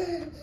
That's.